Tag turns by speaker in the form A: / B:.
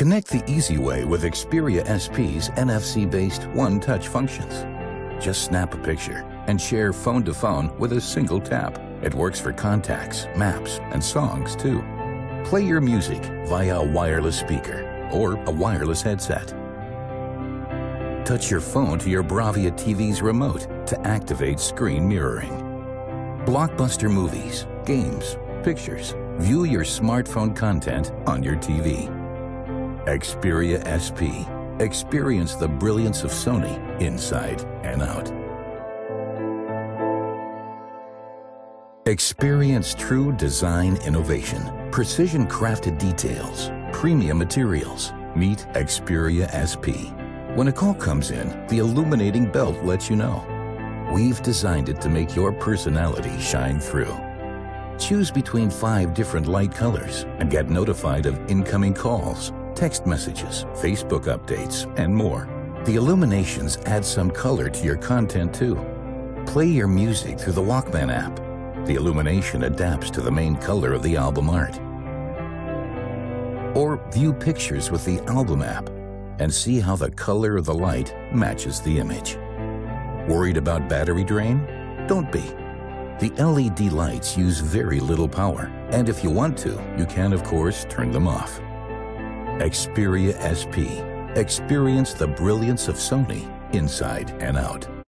A: Connect the easy way with Xperia SP's NFC-based one-touch functions. Just snap a picture and share phone to phone with a single tap. It works for contacts, maps, and songs too. Play your music via a wireless speaker or a wireless headset. Touch your phone to your Bravia TV's remote to activate screen mirroring. Blockbuster movies, games, pictures. View your smartphone content on your TV. Xperia SP. Experience the brilliance of Sony inside and out. Experience true design innovation, precision crafted details, premium materials. Meet Xperia SP. When a call comes in, the illuminating belt lets you know. We've designed it to make your personality shine through. Choose between five different light colors and get notified of incoming calls, text messages, Facebook updates, and more. The illuminations add some color to your content too. Play your music through the Walkman app. The illumination adapts to the main color of the album art. Or view pictures with the album app and see how the color of the light matches the image. Worried about battery drain? Don't be. The LED lights use very little power, and if you want to, you can, of course, turn them off. Xperia SP. Experience the brilliance of Sony inside and out.